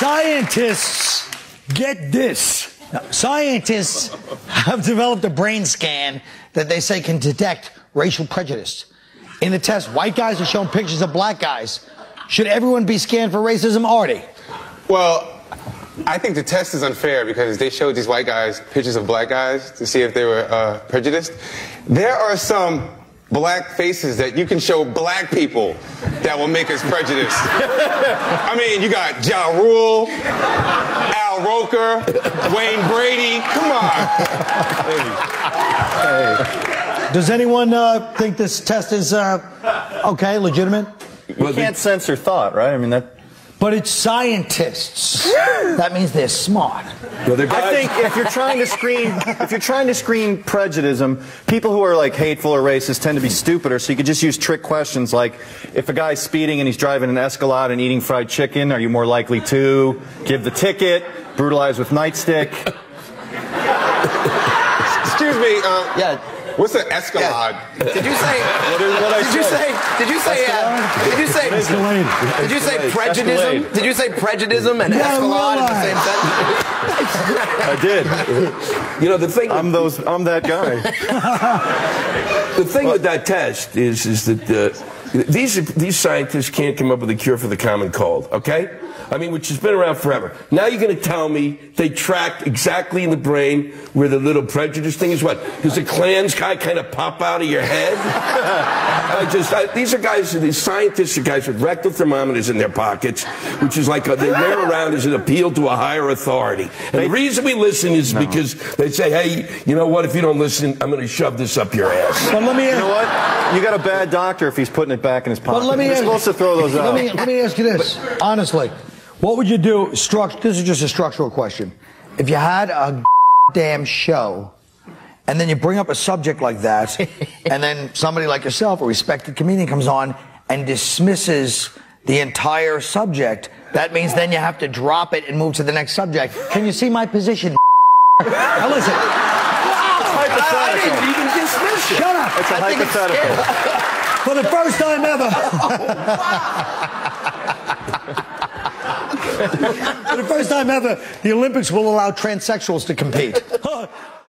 Scientists, get this. Now, scientists have developed a brain scan that they say can detect racial prejudice. In the test, white guys are shown pictures of black guys. Should everyone be scanned for racism, Ardie? Well, I think the test is unfair because they showed these white guys pictures of black guys to see if they were uh, prejudiced. There are some black faces that you can show black people that will make us prejudiced. I mean, you got Ja Rule, Al Roker, Wayne Brady. Come on. Does anyone uh, think this test is uh, okay, legitimate? You can't censor thought, right? I mean, that. But it's scientists. that means they're smart. I think if you're trying to screen, if you're trying to screen prejudice, people who are like hateful or racist tend to be stupider. So you could just use trick questions like, if a guy's speeding and he's driving an Escalade and eating fried chicken, are you more likely to give the ticket, brutalize with nightstick? Excuse me. Um, Yeah. What's an Escalade? Did you say? What is what I Did you say? Did you say? Uh, did you say? Escalade. Did you say prejudice? Did you say prejudice and Yeah, Escalade in the same sentence? I did. You know, the thing, I'm those. I'm that guy. the thing with that test is, is that uh, these these scientists can't come up with a cure for the common cold. Okay, I mean, which has been around forever. Now you're going to tell me they tracked exactly in the brain where the little prejudice thing is? What does the Klan's guy kind of pop out of your head? I just I, these are guys. These scientists are guys with rectal thermometers in their pockets, which is like a, they wear around as an appeal to a higher authority. And the reason we listen is because they say, hey, you know what? If you don't listen, I'm going to shove this up your ass. But let me You know what? You got a bad doctor if he's putting it back in his pocket. but let me You're ask, supposed to throw those let out. Me, let me ask you this, honestly. What would you do? Struct, this is just a structural question. If you had a damn show, and then you bring up a subject like that, and then somebody like yourself, a respected comedian, comes on and dismisses the entire subject, that means then you have to drop it and move to the next subject. Can you see my position? now listen, I didn't even dismiss it. shut up. It's a I it's hypothetical. For the first time ever. For the first time ever, the Olympics will allow transsexuals to compete.